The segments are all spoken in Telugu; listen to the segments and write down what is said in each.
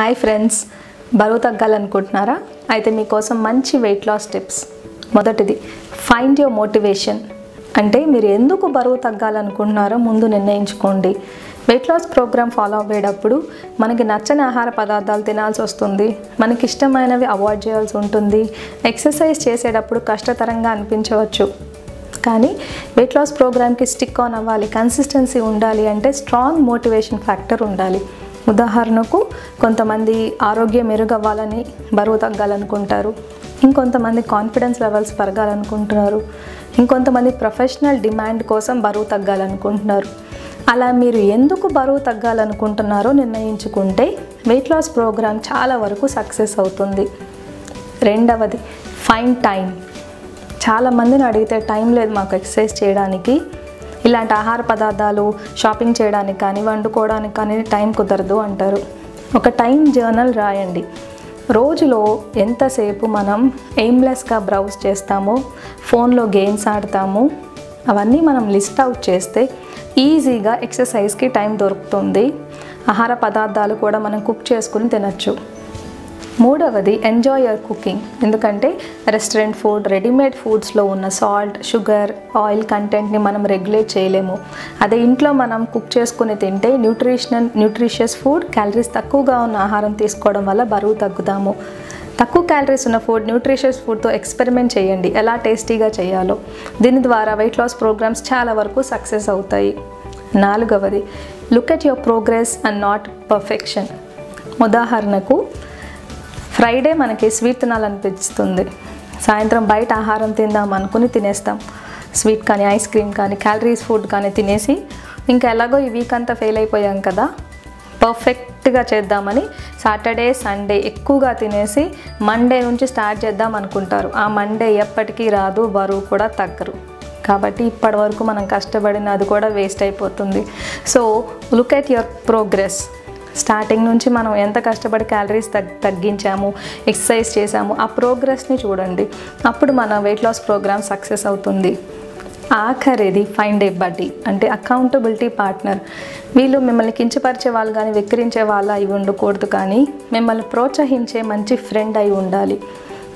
హాయ్ ఫ్రెండ్స్ బరువు తగ్గాలనుకుంటున్నారా? అయితే మీకోసం మంచి వెయిట్ లాస్ టిప్స్ మొదటిది ఫైండ్ యువర్ మోటివేషన్ అంటే మీరు ఎందుకు బరువు తగ్గాలనుకుంటున్నారో ముందు నిర్ణయించుకోండి. వెయిట్ లాస్ ప్రోగ్రామ్ ఫాలో అయ్యేటప్పుడు మనకి నచ్చని ఆహార పదార్థాలు తినాల్సి వస్తుంది. మనకి ఇష్టమైనవి అవాయిడ్ చేయాల్సి ఉంటుంది. ఎక్సర్సైజ్ చేసేటప్పుడు కష్టతరంగా అనిపించవచ్చు. కానీ వెయిట్ లాస్ ప్రోగ్రామ్కి స్టిక్ ఆన్ అవ్వాలి. కన్సిస్టెన్సీ ఉండాలి అంటే స్ట్రాంగ్ మోటివేషన్ ఫ్యాక్టర్ ఉండాలి. ఉదాహరణకు కొంతమంది ఆరోగ్యం మెరుగవ్వాలని బరువు తగ్గాలనుకుంటారు. ఇంకొంతమంది కాన్ఫిడెన్స్ లెవెల్స్ పెరగాలనుకుంటున్నారు. ఇంకొంతమంది ప్రొఫెషనల్ డిమాండ్ కోసం బరువు తగ్గాలనుకుంటున్నారు. అలా మీరు ఎందుకు బరువు తగ్గాలనుకుంటున్నారో నిర్ణయించుకుంటే వెయిట్ లాస్ ప్రోగ్రామ్ చాలా వరకు సక్సెస్ అవుతుంది. రెండవది ఫైన్ టైం చాలా మందిని అడిగితే టైం లేదు మాకు ఎక్సర్సైజ్ చేయడానికి. ఇలాంటి ఆహార పదార్థాలు షాపింగ్ చేయడానికి కానీ వండుకోవడానికి కానీ టైం కుదరదు అంటారు. ఒక టైం జర్నల్ రాయండి. రోజులో ఎంతసేపు మనం ఎయిమ్లెస్గా బ్రౌజ్ చేస్తామో ఫోన్లో గేమ్స్ ఆడతాము అవన్నీ మనం లిస్ట్ అవుట్ చేస్తే ఈజీగా ఎక్సర్సైజ్కి టైం దొరుకుతుంది. ఆహార పదార్థాలు కూడా మనం కుక్ చేసుకుని తినచ్చు. మూడవది ఎంజాయ్ యువర్ కుకింగ్ ఎందుకంటే రెస్టారెంట్ ఫుడ్ రెడీమేడ్ ఫుడ్స్లో ఉన్న సాల్ట్ షుగర్ ఆయిల్ కంటెంట్ని మనం రెగ్యులేట్ చేయలేము. అదే ఇంట్లో మనం కుక్ చేసుకుని తింటే న్యూట్రిషనల్ న్యూట్రిషియస్ ఫుడ్ క్యాలరీస్ తక్కువగా ఉన్న ఆహారం తీసుకోవడం వల్ల బరువు తగ్గుతాము. తక్కువ క్యాలరీస్ ఉన్న ఫుడ్ న్యూట్రిషియస్ ఫుడ్తో ఎక్స్పెరిమెంట్ చేయండి. ఎలా టేస్టీగా చేయాలో. దీని ద్వారా వెయిట్ లాస్ ప్రోగ్రామ్స్ చాలా వరకు సక్సెస్ అవుతాయి. నాలుగవది look at your progress and not perfection ఉదాహరణకు ఫ్రైడే మనకి స్వీట్ తినాలనిపిస్తుంది. సాయంత్రం బయట ఆహారం తిందాం అనుకుని తినేస్తాం. స్వీట్ కానీ ఐస్ క్రీమ్ కానీ క్యాలరీస్ ఫుడ్ కానీ తినేసి ఇంకా ఎలాగో ఈ వీక్ అంతా ఫెయిల్ అయిపోయాం కదా. పర్ఫెక్ట్గా చేద్దామని సాటర్డే సండే ఎక్కువగా తినేసి మండే నుంచి స్టార్ట్ చేద్దాం అనుకుంటారు. ఆ మండే ఎప్పటికీ రాదు బరువు కూడా తగ్గరు. కాబట్టి ఇప్పటి వరకు మనం కష్టపడిన అది కూడా వేస్ట్ అయిపోతుంది. So look at your progress starting నుంచి మనం ఎంత కష్టపడి క్యాలరీస్ తగ్ తగ్గించాము ఎక్సర్సైజ్ చేసాము ఆ ప్రోగ్రెస్ని చూడండి. అప్పుడు మన వెయిట్ లాస్ ప్రోగ్రామ్ సక్సెస్ అవుతుంది. ఆఖరిది ఫైండ్ ఏ బడ్డీ అంటే అకౌంటబిలిటీ పార్ట్నర్ వీళ్ళు మిమ్మల్ని కించపరిచే వాళ్ళు కానీ వెక్కిరించే వాళ్ళు అయి ఉండకూడదు కానీ మిమ్మల్ని ప్రోత్సహించే మంచి ఫ్రెండ్ అయి ఉండాలి.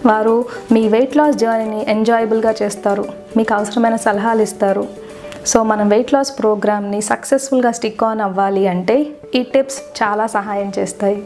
వారు మీ వెయిట్ లాస్ జర్నీని ఎంజాయబుల్గా చేస్తారు. మీకు అవసరమైన సలహాలు ఇస్తారు. సో మనం వెయిట్ లాస్ ప్రోగ్రామ్ని సక్సెస్ఫుల్గా స్టిక్ ఆన్ అవ్వాలి అంటే ఈ టిప్స్ చాలా సహాయం చేస్తాయి.